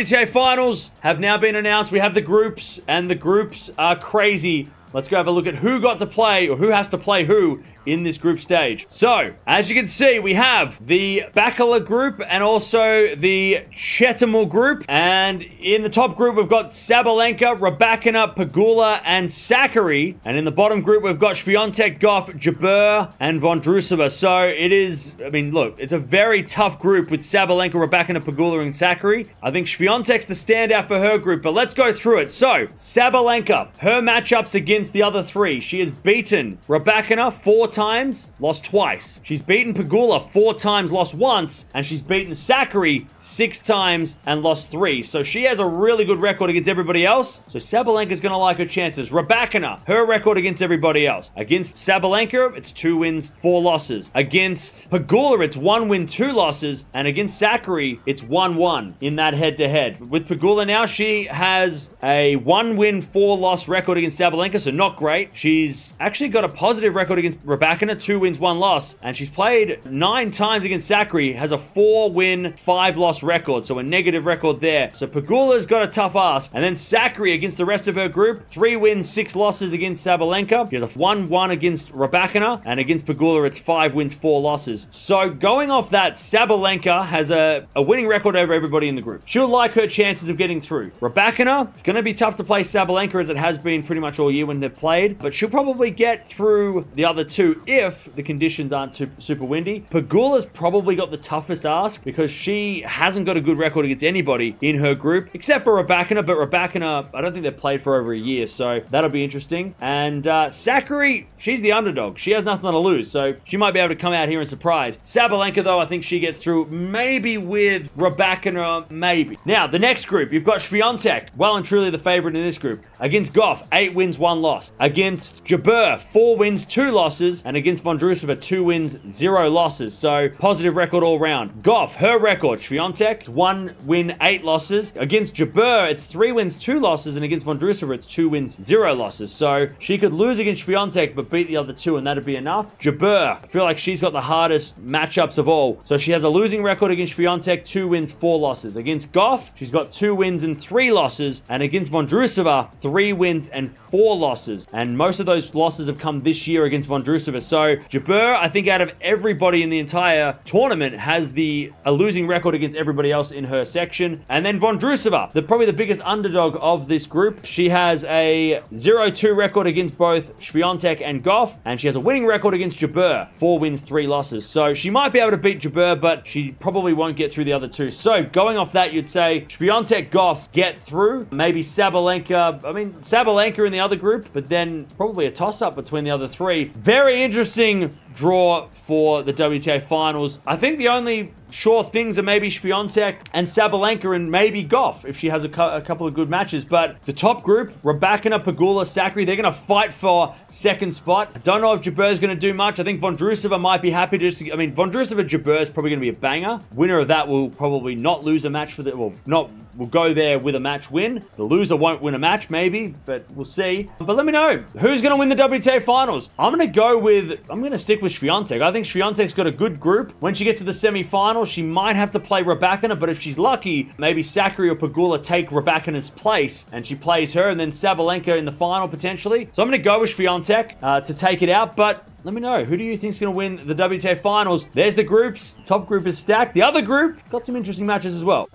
WTA finals have now been announced. We have the groups, and the groups are crazy. Let's go have a look at who got to play or who has to play who in this group stage. So, as you can see, we have the Bacalar group and also the Chetumal group. And in the top group, we've got Sabalenka, Rybakina, Pegula, and Sakkari. And in the bottom group, we've got Swiatek, Gauff, Jabeur, and Vondrousova. So it is, I mean, look, it's a very tough group with Sabalenka, Rybakina, Pegula, and Sakkari. I think Swiatek's the standout for her group, but let's go through it. So, Sabalenka, her matchups against the other three. She has beaten Rybakina four times, lost twice. She's beaten Pegula four times, lost once, and she's beaten Sakkari six times and lost three. So she has a really good record against everybody else. So Sabalenka's going to like her chances. Rybakina, her record against everybody else. Against Sabalenka, it's two wins, four losses. Against Pegula, it's one win, two losses. And against Sakkari, it's 1-1 in that head-to-head. -head. With Pegula now, she has a one win, four loss record against Sabalenka, so not great. She's actually got a positive record against Rybakina, two wins, one loss, and she's played nine times against Sakkari, has a four win, five loss record, so a negative record there. So Pegula's got a tough ask. And then Sakkari against the rest of her group, three wins, six losses against Sabalenka. She has a 1-1 against Rybakina, and against Pegula, it's five wins, four losses. So going off that, Sabalenka has a, a winning record over everybody in the group. She'll like her chances of getting through. Rybakina, it's going to be tough to play Sabalenka as it has been pretty much all year when they've played, but she'll probably get through the other two if the conditions aren't super windy. Pegula's probably got the toughest ask because she hasn't got a good record against anybody in her group, except for Rybakina, but Rybakina, I don't think they've played for over a year, so that'll be interesting. And uh, Sakkari, she's the underdog. She has nothing to lose, so she might be able to come out here and surprise. Sabalenka, though, I think she gets through maybe with Rybakina, maybe. Now, the next group, you've got Swiatek, well and truly the favorite in this group. Against Gauff, eight wins, one loss. Against Jabeur, four wins, two losses. And against Vondrousova, two wins, zero losses. So positive record all round. Gauff, her record, Swiatek, one win, eight losses. Against Jabeur, it's three wins, two losses. And against Vondrousova, it's two wins, zero losses. So she could lose against Swiatek, but beat the other two, and that'd be enough. Jabeur, I feel like she's got the hardest matchups of all. So she has a losing record against Swiatek, two wins, four losses. Against Gauff, she's got two wins and three losses. And against Vondrousova, three wins and four losses. And most of those losses have come this year against Vondrousova. So Jabeur, I think out of everybody in the entire tournament, has the a losing record against everybody else in her section. And then Vondrousova, the probably the biggest underdog of this group. She has a 0-2 record against both Swiatek and Gauff. And she has a winning record against Jabeur. Four wins, three losses. So she might be able to beat Jabeur, but she probably won't get through the other two. So going off that, you'd say Swiatek, Gauff get through. Maybe Sabalenka. I mean, Sabalenka in the other group, but then probably a toss-up between the other three. Very interesting draw for the WTA finals. I think the only sure things are maybe Swiatek and Sabalenka and maybe Gauff if she has a, a, couple of good matches. But the top group, Rybakina, Pegula, Sakkari, they're going to fight for second spot. I don't know if Jabeur's going to do much. I think Vondrousova might be happy to just... I mean, Vondrousova Jabeur is probably going to be a banger. Winner of that will probably not lose a match for the... Well, not will go there with a match win. The loser won't win a match, maybe, but we'll see. But let me know, who's going to win the WTA Finals? I'm going to go with, I'm going to stick with Swiatek. I think Swiatek's got a good group. When she gets to the semi-finals, she might have to play Rybakina, but if she's lucky, maybe Sakkari or Pegula take Rybakina's place, and she plays her, and then Sabalenka in the final, potentially. So I'm going to go with Swiatek uh, to take it out, but let me know. Who do you think is going to win the WTA Finals? There's the groups. Top group is stacked. The other group got some interesting matches as well.